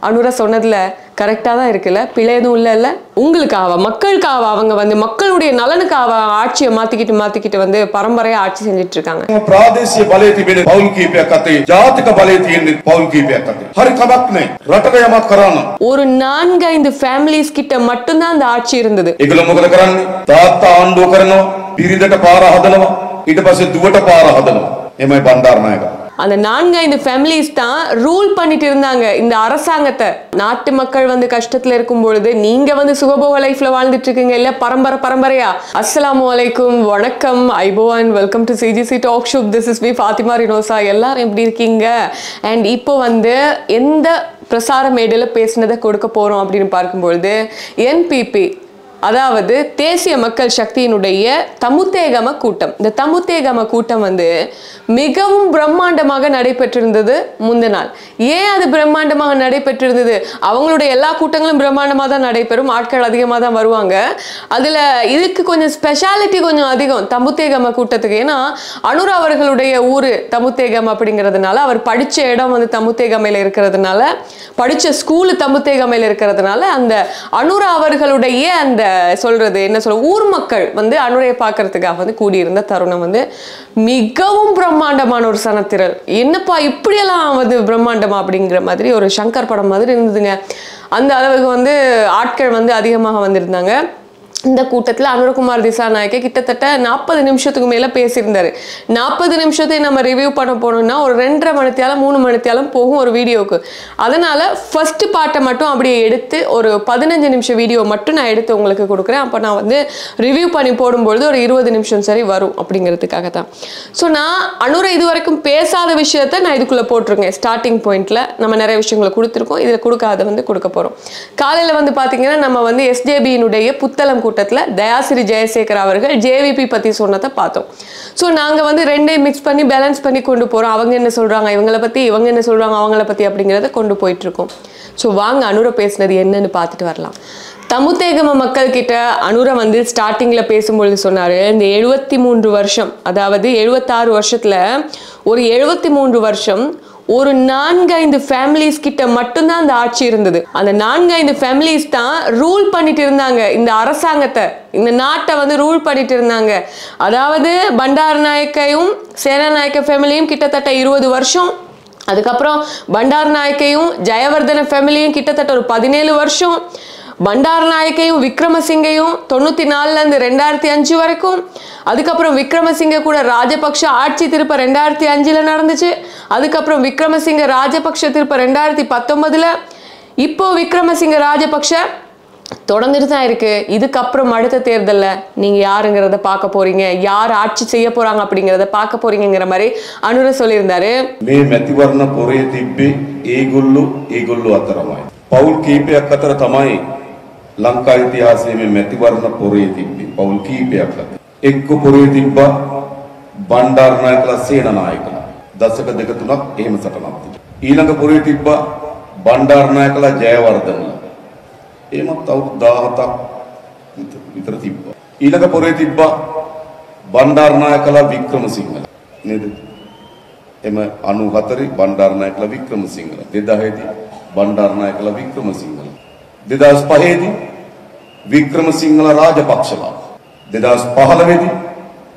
அனுரா சொன்னதுல கரெக்டாக தான் இருக்குல்ல பிழை எதுவும் இல்லை இல்லை உங்களுக்காக மக்களுக்காக அவங்க வந்து மக்களுடைய நலனுக்காக ஆட்சியை மாத்திக்கிட்டு மாத்திக்கிட்டு வந்து பரம்பரையா ஆட்சி செஞ்சுட்டு இருக்காங்க ප්‍රාදේශීය බලය තිබෙන පවුල් කීපයක් අතේ ජාතික බලය තියෙන පවුල් කීපයක් අතේ හරි කමක් නෑ රටට යමක් කරන්න ஒரு நான்கு ஐந்து ஃபேமிலிஸ் கிட்ட மட்டும்தான் அந்த ஆட்சி இருந்தது ඒගොල්ලෝ මොකද කරන්නේ තාත්තා ආණ්ඩුව කරනවා බිරිඳට පාර හදනවා ඊට පස්සේ දුවට පාර හදනවා එමයි බණ්ඩාරනායක அந்த நான்கு ஐந்து ஃபேமிலிஸ் தான் ரூல் பண்ணிட்டு இருந்தாங்க. இந்த அரசாங்கத்தை. நாட்டு மக்கள் வந்து கஷ்டத்துல இருக்கும் பொழுது நீங்க வந்து சுகபோக லைஃப்ல வாழ்ந்துட்டு இருக்கீங்க இல்ல பரம்பரை பரம்பரையா? அஸ்ஸலாமு வலைக்கும் வணக்கம். ஐபோ and welcome to CGC talk shop this is B Fathima Rinosa எல்லாரும் எப்படி இருக்கீங்க? அண்ட் இப்போ வந்து எந்த பிரசார மேடையில் பேசினதை கொடுக்க போகிறோம் அப்படின்னு பார்க்கும்பொழுது என்பிபி அதாவது தேசிய மக்கள் சக்தியினுடைய தமுத்தேகம கூட்டம். இந்த தமுத்தேகம கூட்டம் வந்து மிகவும் பிரம்மாண்டமாக நடைபெற்றிருந்தது முந்த நாள். ஏன் அது பிரம்மாண்டமாக நடைபெற்றிருந்தது? அவங்களுடைய எல்லா கூட்டங்களும் பிரம்மாண்டமாக தான் நடைபெறும். ஆட்கள் அதிகமாக தான் வருவாங்க. அதில் இதுக்கு கொஞ்சம் ஸ்பெஷாலிட்டி கொஞ்சம் அதிகம் தமுத்தேகம கூட்டத்துக்கு. ஏன்னா அனுரா அவர்களுடைய ஊர் தமுத்தேகம் அப்படிங்கிறதுனால அவர் படித்த இடம் வந்து தமுத்தேகமையில் இருக்கிறதுனால படித்த ஸ்கூலு தமுத்தேகமையில் இருக்கிறதுனால அந்த அனுரா அவர்களுடைய அந்த சொல்றது என்ன சொல்ல ஊர் மக்கள் வந்து அனுரையை பார்க்கறதுக்காக வந்து கூடியிருந்த தருணம் வந்து மிகவும் பிரம்மாண்டமான ஒரு சனத்திரல் என்னப்பா இப்படியெல்லாம் வந்து பிரம்மாண்டமா அப்படிங்கிற மாதிரி ஒரு சங்கர் படம் மாதிரி இருந்ததுங்க. அந்த அளவுக்கு வந்து ஆட்கள் வந்து அதிகமாக வந்திருந்தாங்க. இந்த கூட்டத்தில் அனுரகுமார் திசாநாயக்க கிட்டத்தட்ட நாற்பது நிமிஷத்துக்கு மேலே பேசியிருந்தாரு. நாற்பது நிமிஷத்தை நம்ம ரிவ்யூ பண்ண போனோம்னா ஒரு ரெண்டரை மணித்தியாலும் மூணு மணித்தியாலும் போகும் ஒரு வீடியோவுக்கு. அதனால் ஃபஸ்ட்டு பாட்டை மட்டும் அப்படியே எடுத்து ஒரு பதினஞ்சு நிமிஷம் வீடியோ மட்டும் நான் எடுத்து உங்களுக்கு கொடுக்குறேன். அப்போ நான் வந்து ரிவ்யூ பண்ணி போடும்பொழுது ஒரு இருபது நிமிஷம் சரி வரும் அப்படிங்கிறதுக்காக தான் ஸோ நான் அனுரை இது வரைக்கும் பேசாத விஷயத்த நான் இதுக்குள்ளே போட்டிருக்கேன். ஸ்டார்டிங் பாயிண்ட்டில் நம்ம நிறைய விஷயங்களை கொடுத்துருக்கோம். இதில் கொடுக்காத வந்து கொடுக்க போகிறோம் காலையில் வந்து பார்த்தீங்கன்னா நம்ம வந்து எஸ்ஜேபியினுடைய புத்தளம் கூட்டத்தில் தயாசிரி ஜெயசேகர் அவர்கள் ஜேவிபி பற்றி சொன்னதை பார்த்தோம். ஸோ நாங்கள் வந்து ரெண்டையும் மிக்ஸ் பண்ணி பேலன்ஸ் பண்ணி கொண்டு போகிறோம் அவங்க என்ன சொல்கிறாங்க இவங்கள பற்றி இவங்க என்ன சொல்கிறாங்க அவங்கள பற்றி அப்படிங்கிறத கொண்டு போயிட்டுருக்கோம் ஸோ வாங்க அனுரை பேசுனது என்னன்னு பார்த்துட்டு வரலாம். தமுத்தேகம மக்கள் கிட்ட அனுரை வந்து ஸ்டார்டிங்கில் பேசும்பொழுது சொன்னார் இந்த எழுபத்தி மூன்று வருஷம் அதாவது எழுபத்தாறு வருஷத்தில் ஒரு எழுபத்தி மூன்று வருஷம் ஒரு நான்கு ஐந்து ஃபேமிலிஸ் கிட்ட மட்டும்தான் அந்த ஆட்சி இருந்தது. அந்த நான்கு ஐந்து ஃபேமிலிஸ் தான் ரூல் பண்ணிட்டு இருந்தாங்க. இந்த அரசாங்கத்தை இந்த நாட்டை வந்து ரூல் பண்ணிட்டு இருந்தாங்க. அதாவது பண்டார் நாயக்கையும் சேனாநாயக்க ஃபேமிலியும் கிட்டத்தட்ட இருபது வருஷம். அதுக்கப்புறம் பண்டார் நாயக்கையும் ஜெயவர்தன ஃபேமிலியும் கிட்டத்தட்ட ஒரு பதினேழு வருஷம். பண்டார் நாயக்கையும் விக்ரமசிங்கையும் தொண்ணூற்றி நாலுலேருந்து ரெண்டாயிரத்தி அஞ்சு வரைக்கும் அதுக்கப்புறம் விக்ரமசிங்க கூட ராஜபக்ஷ ஆட்சி திருப்ப ரெண்டாயிரத்தி அஞ்சில் நடந்துச்சு அதுக்கப்புறம் விக்ரமசிங்க ராஜபக்ஷ திருப்ப ரெண்டாயிரத்தி பத்தொன்பதுல இப்போ விக்ரமசிங்க ராஜபக்ஷ தொடர்ந்துட்டு தான் இருக்கு இதுக்கப்புறம் அடுத்த தேர்தலில் நீங்க யாருங்கிறத பார்க்க போறீங்க யார் ஆட்சி செய்ய போறாங்க அப்படிங்கிறத பார்க்க போறீங்கிற மாதிரி அனுர சொல்லியிருந்தாரு මේ මැතිවරණ පොරේ තිබ්බේ ඒගොල්ලෝ ඒගොල්ලෝ අතරමයි පවුල් කීපයක් අතර තමයි ලංකා ඉතිහාසයේ මේ මැතිවරණ පොරේ තිබ්බේ පවුල් කීපයක් අතර. එක්ක පොරේ තිබ්බා බණ්ඩාරනායකලා සේනනායකලා දශක දෙක තුනක් එහෙම සටනක් තිබ්බා. ඊළඟ පොරේ තිබ්බා බණ්ඩාරනායකලා ජයවර්ධනලා එහෙමත් අවුරුදු 17ක් විතර තිබ්බා. ඊළඟ පොරේ තිබ්බා බණ්ඩාරනායකලා වික්‍රමසිංහලා නේද? එම 94 බණ්ඩාරනායකලා වික්‍රමසිංහලා 2000 දී බණ්ඩාරනායකලා වික්‍රමසිංහලා 2005 දී වික්‍රමසිංහලා රාජපක්ෂලා 2015 දී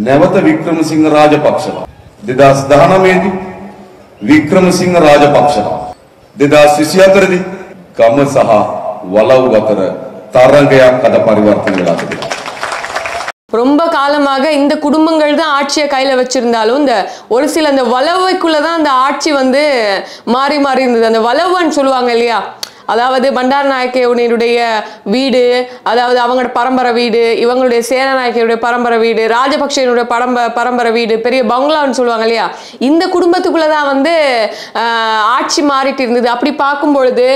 නැවත වික්‍රමසිංහ රාජපක්ෂලා 2019 දී වික්‍රමසිංහ රාජපක්ෂලා 2024 දී ගම සහ වලව් අතර තරඟයක් අද පරිවර්තන වෙලා තිබෙනවා ரொம்ப காலமாக இந்த குடும்பங்கள் தான் ஆட்சியை கையில வச்சிருந்தாலும் இந்த ஒரு சில அந்த வளவைக்குள்ள தான் அந்த ஆட்சி வந்து மாறி மாறி இருந்தது அந்த வளவன்னு சொல்லுவாங்க இல்லையா அதாவது பண்டார் நாயக்கையுடைய வீடு அதாவது அவங்களோட பரம்பரை வீடு இவங்களுடைய சேனநாயக்கையுடைய பரம்பரை வீடு ராஜபக்சேனுடைய பரம்ப பரம்பரை வீடு பெரிய பங்களான்னு சொல்லுவாங்க இல்லையா? இந்த குடும்பத்துக்குள்ளே தான் வந்து ஆட்சி மாறிட்டு இருந்தது. அப்படி பார்க்கும் பொழுது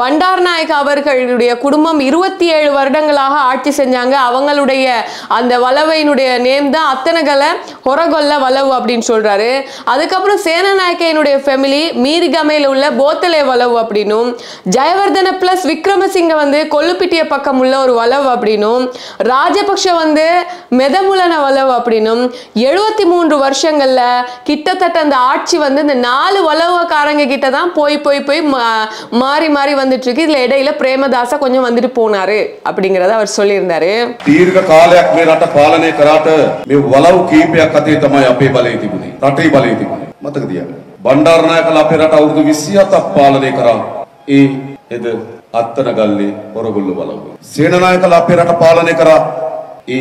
பண்டார் நாயக் அவர்களுடைய குடும்பம் இருபத்தி ஏழு வருடங்களாக ஆட்சி செஞ்சாங்க. அவங்களுடைய அந்த வளவையினுடைய நேம் தான் அத்தனகலை ஹொரகொல்ல வளவு அப்படின்னு சொல்றாரு. அதுக்கப்புறம் சேனநாயக்கையினுடைய ஃபேமிலி மீரிகமையில் உள்ள போத்தலே வளவு அப்படின்னும் ஜெய ஜெயவர்தன பிளஸ் விக்ரமசிங்க வந்து கொல்லுப்பிட்டிய பக்கம் உள்ள ஒரு வளவு அப்படின்னும் ராஜபக்ஷ வந்து மெதமுலன வளவு அப்படின்னும் எழுபத்தி மூன்று வருஷங்கள்ல கிட்டத்தட்ட அந்த ஆட்சி வந்து இந்த நாலு வளவுக்காரங்க கிட்டதான் போய் போய் போய் மாறி மாறி வந்துட்டு இருக்கு இதுல இடையில பிரேமதாச கொஞ்சம் வந்துட்டு போனாரு அப்படிங்கறத அவர் சொல்லியிருந்தாரு. தீர்க்க கால மேலாட்ட பாலனை கராட்ட வளவு கீப்பிய கதை தமாய் அப்பே பலை தட்டை பலை திபுதி மத்தகதியா? நாயக்கல் அப்பே ராட்ட அவருக்கு விசியாத்த பாலனை கரா. ஏ එද අත්තනගල්ලේ හොරගොල්ල වලව්. සේනානායකලා අපේ රට පාලනය කරා. ඒ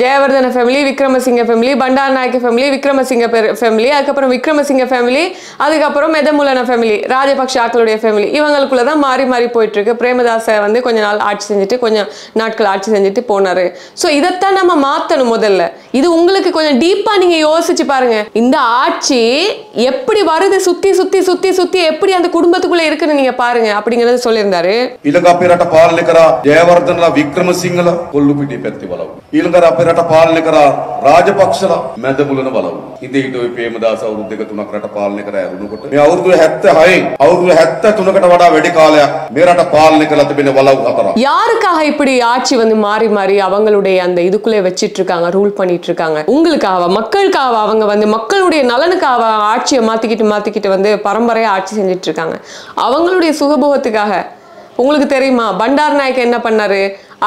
Jayawardena family Wickremesinghe family Bandaranaike family Wickremesinghe family அதுக்கப்புறம் விக்ரமசிங்க ஃபேமிலி அதுக்கப்புறம் மெதமுலன ஃபேமிலி ராஜபக்ஷ ராஜபக்ஷாக்களுடைய ஃபேமிலி இவங்களுக்குள்ள தான் மாறி மாறி போயிட்டு இருக்கு பிரேமதாசை வந்து கொஞ்ச நாள் ஆட்சி செஞ்சுட்டு கொஞ்சம் நாட்கள் ஆட்சி செஞ்சுட்டு போனாரு. ஸோ இதைத்தான் நம்ம மாத்தணும் முதல்ல. இது உங்களுக்கு கொஞ்சம் டீப்பா நீங்க யோசிச்சு பாருங்க. இந்த ஆட்சி எப்படி வருது சுத்தி சுத்தி சுத்தி சுத்தி எப்படி அந்த குடும்பத்துக்குள்ள இருக்குன்னு நீங்க பாருங்க அப்படிங்கறது சொல்லியிருந்தாரு. இலங்கா பேராட்ட பாரலிக்கரா ஜெயவர்தன்ல விக்ரமசிங்கள கொல்லு වික්‍රමසිංහලා කොල්ලුපිටිය පැත්තේ වලව්. ඊළඟ අපේ රට පාලනය කරා රාජපක්ෂලා මැදමුලන වලව්. ඉතින් ඊට ඔය ප්‍රේමදාස අවුරුදු දෙක තුනක් රට පාලනය කරා ඇරුණකොට මේ අවුරුදු 76 අවුරුදු 73කට වඩා වැඩි කාලයක් මේ රට පාලනය කරලා තිබෙන වලව් හතරක්. யாருக்காக இப்படி ஆட்சி வந்து மாறி மாறி அவங்களுடைய அந்த இதுக்குள்ளே வச்சிட்டு இருக்காங்க ரூல் பண்ணிட்டு இருக்காங்க உங்களுக்காக மக்களுக்காக அவங்க வந்து மக்களுடைய நலனுக்காக ஆட்சியை மாத்திக்கிட்டு மாத்திக்கிட்டு வந்து பரம்பரையா ஆட்சி செஞ்சுட்டு இருக்காங்க அவங்களுடைய சுகபோகத்துக்காக உங்களுக்கு தெரியுமா பண்டார் நாயக் என்ன பண்ணாரு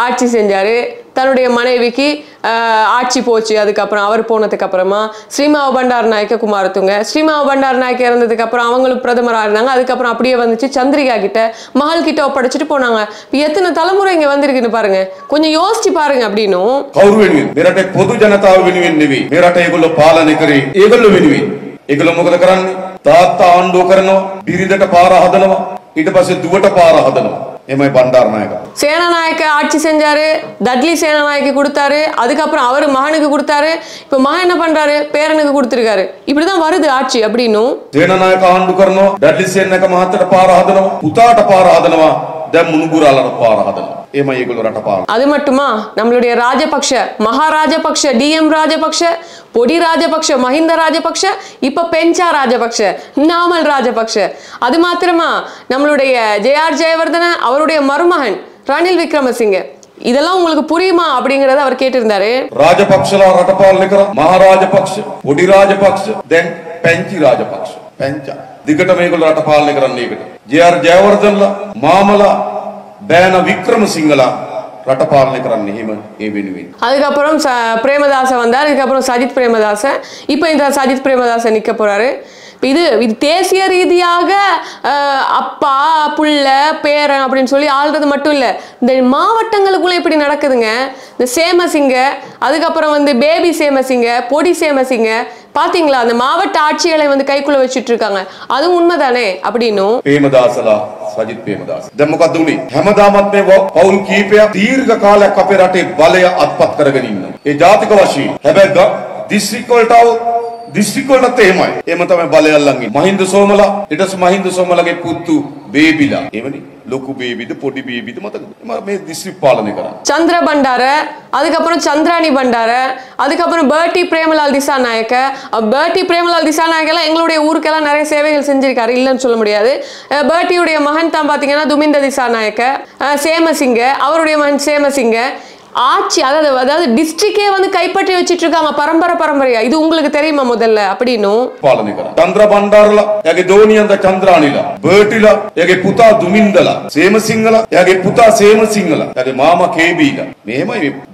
ஆட்சி செஞ்சாரு தன்னுடைய மனைவிக்கு ஆஹ், ஆட்சி போச்சு அதுக்கப்புறம் அவர் போனதுக்கு அப்புறமா ஸ்ரீமாவ பண்டார் நாயக்க குமாரத்துங்க ஸ்ரீமாவ பண்டார் நாயக்க இறந்ததுக்கு அப்புறம் அவங்களும் பிரதமராக இருந்தாங்க அதுக்கப்புறம் அப்படியே வந்துச்சு சந்திரிகா கிட்ட மகள் கிட்ட ஒப்படைச்சிட்டு போனாங்க இப்ப எத்தனை தலைமுறை இங்க வந்திருக்குன்னு பாருங்க கொஞ்சம் யோசிச்சு பாருங்க அப்படின்னும் කවුරු වෙනුවෙන් මේ රටේ පොදු ජනතාව වෙනුවෙන් නෙවෙයි මේ රට ඒගොල්ලෝ පාලනය කරේ ඒගොල්ලෝ වෙනුවෙන් ඒගොල්ලෝ මොකද කරන්නේ තාත්තා ආණ්ඩුව කරනවා බිරිඳට පාර හදනවා ඊට පස්සේ දුවට පාර හදනවා எம்ஐ பண்டாரநாயகா சேனாநாயக்க ஆட்சி செஞ்சாரு தட்லி சேனாநாயக்கு கொடுத்தாரு அதுக்கப்புறம் அவரு மகனுக்கு கொடுத்தாரு இப்ப மகன் என்ன பண்றாரு? பேரனுக்கு கொடுத்திருக்காரு. இப்படிதான் வருது ஆட்சி அப்படின்னு சேனாநாயக்க ஆண்டு கரணும் தட்லி சேனாக்க மகத்திட பாராதனம் புத்தாட்ட பாராதனமா දැන් මුණුබුරාලට පාර හදනවා එමයි ඒගොල්ලෝ රට පාලනය அது மட்டுமா நம்மளுடைய ராஜபக்ஷ மகாராஜபக்ஷ டிஎம் ராஜபக்ஷ பொடி ராஜபக்ஷ மஹிந்த ராஜபக்ஷ இப்ப பெஞ்சா ராஜபக்ஷ நாமல் ராஜபக்ஷ அது மாத்திரமா நம்மளுடைய ஜேஆர் ஜெயவர்தன அவருடைய மருமகன் ரணில் விக்ரமசிங்க இதெல்லாம் உங்களுக்கு புரியுமா அப்படிங்கறத அவர் கேட்டிருந்தாரு රාජපක්ෂලා රට පාලනය කර මහරාජපක්ෂ පොඩි රාජපක්ෂ දැන් පැංචි රාජපක්ෂ පැංචා දිගට මේගොල්ලෝ රට පාලනය කරන්නේ ඒකට ජේ.ආර් ජයවර්ධනලා මාමලා බෑන වික්‍රමසිංහලා රට පාලනය කරන්නේ එහෙම ඒ වෙනුවෙන් அதுக்கப்புறம் ச பிரேமதாச வந்தார் அதுக்கப்புறம் சஜித் பிரேமதாச இப்போ இந்த சஜித் பிரேமதாச நிக்க போறாரு இப்ப இது இது தேசிய ரீதியாக அஹ், அப்பா புள்ள பேரன் அப்படின்னு சொல்லி ஆள்றது மட்டும் இல்லை இந்த மாவட்டங்களுக்குள்ள இப்படி நடக்குதுங்க இந்த சேமசிங்க அதுக்கப்புறம் வந்து பேபி சேமசிங்க பொடி சேமசிங்க பாத்தீங்களா அந்த மாவட்ட ஆட்சிகளை வந்து கைக்குள்ள வச்சுட்டு இருக்காங்க அதுவும் உண்மைதானே அப்படின்னும் ප්‍රේමදාසලා සජිත් ප්‍රේමදාස දැන් මොකද්ද උනේ හැමදාමත් මේ ව- පවුල් කීපයක් දීර්ඝ කාලයක් අපේ රටේ බලය අත්පත් කරගෙන ඉන්නවා ඒ ජාතික වශයෙන් හැබැයි ග- දිස්ත්‍රික් වලට ආව දිස්ත්‍රික් වලටත් එහෙමයි එහෙම තමයි බලය අල්ලන් ඉන්නේ මහින්ද සෝමලා ඊට පස්සේ මහින්ද සෝමලාගේ පුතු බේබිලා එවනි ලොකු බේබිද පොඩි බේබිද මතකද එම මේ දිස්ත්‍රික් පාලනය කරන්නේ சந்திர பண்டார அதுக்கப்புறம் சந்திராணி பண்டார அதுக்கப்புறம் பேர்ட்டி பிரேமலால் திசாநாயக்க அஹ் பேர்ட்டி பிரேமலால் திசாநாயக்கெல்லாம் எங்களுடைய ஊருக்கெல்லாம் நிறைய சேவைகள் செஞ்சிருக்காரு இல்லைன்னு சொல்ல முடியாது அஹ் பேர்ட்டியுடைய மகன் தான் பார்த்தீங்கன்னா துமிந்த திசாநாயக்க அஹ் சேமசிங்க அவருடைய மகன் சேமசிங்க ஆட்சி அதாவது அதாவது டிஸ்ட்ரிக்டே வந்து கைப்பற்றி வச்சிட்டு இருக்காங்க பரம்பரை பரம்பரையா? இது உங்களுக்கு தெரியுமா முதல்ல? அப்படின்னு ಚಂದ್ರ ಭಂಡಾರಲ ಯಾಕೆ ಧೋನಿ ಅಂತ ಚಂದ್ರಾಣಿಲ ಬೇಟಿಲ ಯಾಕೆ ಪುತ ದುಮಿಂದಲ ಸೇಮ ಸಿಂಗಲ ಯಾಕೆ ಪುತ ಸೇಮ ಸಿಂಗಲ ಯಾಕೆ ಮಾಮ ಕೇಬೀಗ ಮೇಮ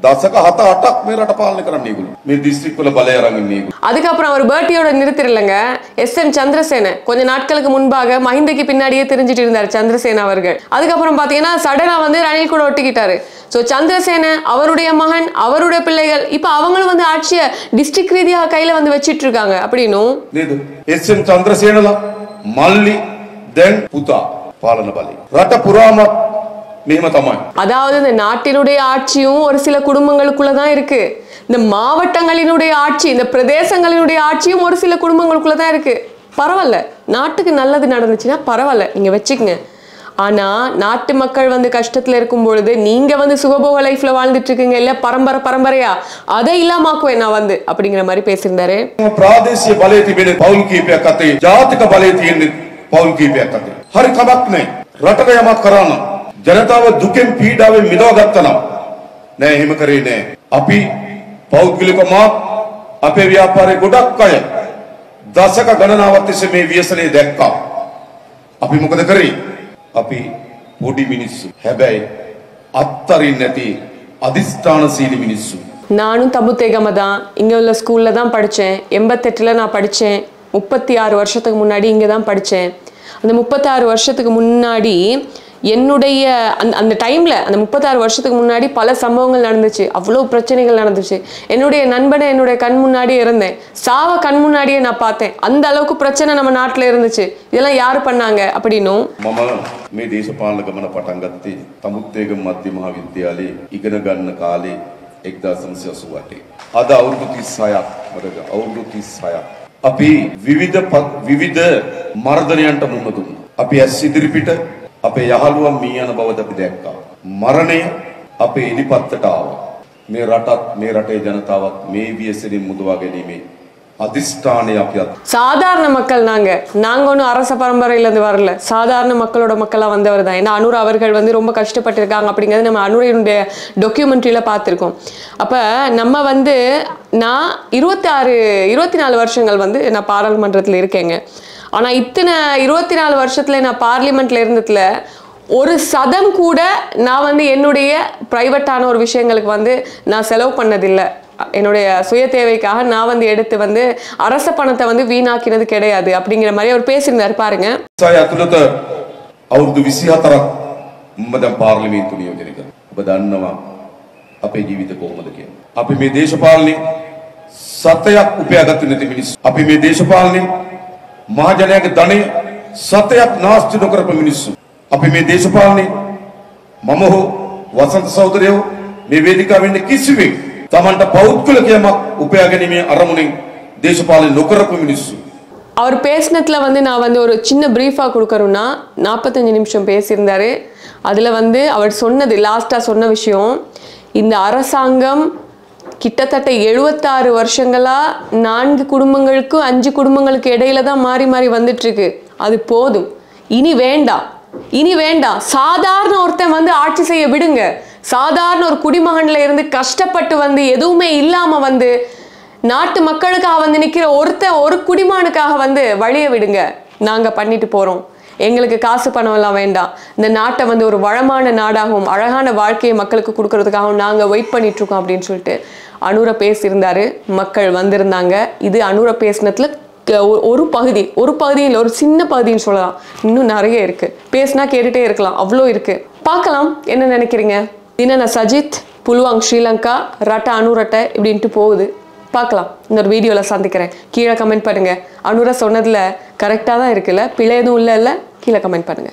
ದಶಕ ಹತ ಅಟಕ್ ಮೇರಟ ಪಾಲನೆ ಕರ ನೀಗುಲು ಮೀ டிஸ்ட்ரிக்ட் பலையறாங்க நீங்க அதுக்கப்புறம் அவர் பேட்டியோட நிறுத்திடலங்க எஸ் எம் சந்திரசேன. கொஞ்ச நாட்களுக்கு முன்பாக மஹிந்தைக்கு பின்னாடியே தெரிஞ்சிட்டு இருந்தார் சந்திரசேன அவர்கள். அதுக்கப்புறம் பாத்தீங்கன்னா சடனா வந்து ரணில் கூட ஒட்டிக்கிட்டாரு. சோ சந்திரசேன அவருடைய மகன் அவருடைய பிள்ளைகள். இப்ப அவங்களும் வந்து ஆட்சியை டிஸ்ட்ரிக்ட் ரீதியா கையில வந்து வச்சிட்டு இருக்காங்க அப்படின்னும் எஸ் ఎన్ చంద్రసేనుల మళ్ళీ దెన్ పుతా పాలనబలి రట పురామ அதாவது இந்த நாட்டினுடைய ஆட்சியும் ஒரு சில குடும்பங்களுக்குள்ளதான் இருக்கு. இந்த மாவட்டங்களினுடைய ஆட்சி இந்த பிரதேசங்களினுடைய ஆட்சியும் ஒரு சில குடும்பங்களுக்குள்ளதான் இருக்கு. பரவாயில்ல. நாட்டுக்கு நல்லது நடந்துச்சுன்னா பரவாயில்ல. நீங்க வச்சுக்கங்க. ஆனா நாட்டு மக்கள் வந்து கஷ்டத்துல இருக்கும் பொழுது நீங்க வந்து சுகபோக லைஃப்ல வாழ்ந்துட்டு இருக்கீங்க இல்ல பரம்பரை பரம்பரையா அதை இல்லாமாக்குவேன் நான் வந்து அப்படிங்கிற மாதிரி பேசியிருந்தாரு ප්‍රාදේශීය බලය තිබෙන පවුල් කීපයක් අතේ ජාතික බලය තියෙන පවුල් කීපයක් අතේ හරි කමක් නෑ. රටට යමක් කරන්න. ජනතාව දුකෙන් පීඩාවෙන් මිදවා ගත්තනම් නෑ එහෙම කරේ නෑ. අපි පෞද්ගලික මාත් අපේ ව්‍යාපාරේ ගොඩක් අය දශක ගණනාවක් තිස්සේ මේ ව්‍යසනය දැක්කා. අපි මොකද කරේ? අපි පොඩි මිනිස්සු. හැබැයි අත්තරින් නැති அதிர்ஷ்டானசீலி மினிசு நானும் தபுத்தேகம தான் இங்கே உள்ள ஸ்கூலில் தான் படித்தேன் எண்பத்தெட்டில் நான் படித்தேன் முப்பத்தி ஆறு வருஷத்துக்கு முன்னாடி இங்கே தான் படித்தேன் அந்த முப்பத்தாறு வருஷத்துக்கு முன்னாடி என்னுடைய அந்த அந்த டைமில் அந்த முப்பத்தாறு வருஷத்துக்கு முன்னாடி பல சம்பவங்கள் நடந்துச்சு அவ்வளோ பிரச்சனைகள் நடந்துச்சு என்னுடைய நண்பனை என்னுடைய கண் முன்னாடியே இருந்தேன் சாவ கண் முன்னாடியே நான் பார்த்தேன் அந்த அளவுக்கு பிரச்சனை நம்ம நாட்டில் இருந்துச்சு இதெல்லாம் யார் பண்ணாங்க அப்படின்னும் මම මේ දේශපාලන ගමන පටන් ගත්තේ තමුත්තේගම මධ්‍ය මහා විද්‍යාලයේ ඉගෙන ගන්න කාලේ 1988. අද අවුරුදු 36ක් වරද අවුරුදු 36ක්. අපි විවිධ ප- විවිධ මර්ධනයන්ට මුහුණ දුන්නා. අපි ඇස් ඉදිරිපිට අපේ යහළුවන් මී යන බවද අපි දැක්කා. මරණය අපේ එලිපත්තට ආවා. මේ රටත් මේ රටේ ජනතාවත් මේ ව්‍යසනයෙන් මුදවා ගැනීමේ අදිෂ්ඨානය අපි අත් சாதாரண மக்கள் நாங்க நாங்க ஒன்றும் அரச பரம்பரையிலேருந்து வரல சாதாரண மக்களோட மக்களாக வந்தவர் தான் ஏன்னா அனுர் அவர்கள் வந்து ரொம்ப கஷ்டப்பட்டிருக்காங்க அப்படிங்கிறது நம்ம அனுரையினுடைய டொக்யூமெண்ட்ரியில் பார்த்துருக்கோம் அப்போ நம்ம வந்து நான் இருபத்தாறு இருபத்தி நாலு வருஷங்கள் வந்து நான் பாராளுமன்றத்தில் இருக்கேங்க ஆனால் இத்தனை இருபத்தி நாலு வருஷத்தில் நான் பார்லிமெண்ட்டில் இருந்ததுல ஒரு சதம் கூட நான் வந்து என்னுடைய ப்ரைவேட்டான ஒரு விஷயங்களுக்கு வந்து நான் செலவு பண்ணதில்லை என்னுடைய சுய தேவைக்காக நான் வந்து எடுத்து வந்து அரச பணத்தை வந்து வீணாக்கினது கிடையாது அப்படிங்கிற மாதிரி அவர் பேசியிருந்தாரு பாருங்க සය ඇතුළත අවුරුදු 24ක් මම දැන් පාර්ලිමේන්තු නියෝජනය කරනවා. ඔබ දන්නවා අපේ ජීවිත කොහොමද කියලා. අපි මේ දේශපාලනේ සතයක් උපයාගත්තු නැති මිනිස්සු. අපි මේ දේශපාලනේ මහජනයාගේ ධනය සතයක් නාස්ති නොකරපු මිනිස්සු. අපි මේ දේශපාලනේ මම හෝ වසන්ත සහෝදරයෝ මේ වේදිකාවෙන් ඉන්න කිසිවෙක් Tamanට පෞද්ගලික යමක් උපයා ගැනීමේ අරමුණෙන් දේශපාලනේ නොකරපු මිනිස්සු. அவர் பேசினதுல வந்து நான் வந்து ஒரு சின்ன ப்ரீஃபாக கொடுக்கணும்னா நாற்பத்தஞ்சு நிமிஷம் பேசியிருந்தாரு அதில் வந்து அவர் சொன்னது லாஸ்ட்டாக சொன்ன விஷயம் இந்த அரசாங்கம் கிட்டத்தட்ட எழுபத்தாறு வருஷங்களா நான்கு குடும்பங்களுக்கும் அஞ்சு குடும்பங்களுக்கு இடையில தான் மாறி மாறி வந்துட்டு இருக்கு அது போதும். இனி வேண்டாம். இனி வேண்டாம். சாதாரண ஒருத்தன் வந்து ஆட்சி செய்ய விடுங்க. சாதாரண ஒரு குடிமகன்ல இருந்து கஷ்டப்பட்டு வந்து எதுவுமே இல்லாம வந்து நாட்டு மக்களுக்காக வந்து நிக்கிற ஒருத்தன் ஒரு குடிமகனுக்காக வந்து வழிய விடுங்க. நாங்க பண்ணிட்டு போறோம். எங்களுக்கு காசு பணம் எல்லாம் வேண்டாம். இந்த நாட்டை வந்து ஒரு வளமான நாடாகவும் அழகான வாழ்க்கையை மக்களுக்கு கொடுக்கறதுக்காகவும் நாங்கள் வெயிட் பண்ணிட்டு இருக்கோம் அப்படின்னு சொல்லிட்டு அனுர பேசியிருந்தாரு. மக்கள் வந்திருந்தாங்க. இது அனுர பேசினத்துல க- ஒரு- ஒரு பகுதி ஒரு பகுதியில் ஒரு சின்ன பகுதின்னு சொல்லலாம். இன்னும் நிறைய இருக்கு. பேசினா கேட்டுட்டே இருக்கலாம். அவ்வளோ இருக்கு. பார்க்கலாம். என்ன நினைக்கிறீங்க? தினன சஜித் புல்வாங் ஸ்ரீலங்கா ரட்ட அனுரட்ட இப்படின்ட்டு போகுது. பார்க்கலாம். இன்னொரு வீடியோவில் சந்திக்கிறேன். கீழே கமெண்ட் பண்ணுங்கள் அனுரை சொன்னதில் கரெக்டாக தான் இருக்குல்ல? பிழை எதுவும் இல்லை இல்லை கீழே கமெண்ட் பண்ணுங்க.